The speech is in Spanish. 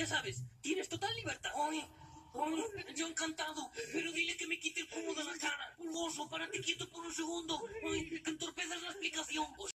Ya sabes, tienes total libertad. Ay, ay, yo encantado, pero dile que me quite el cubo de la cara. Pulgoso, párate quieto por un segundo. Ay, que entorpeces la explicación.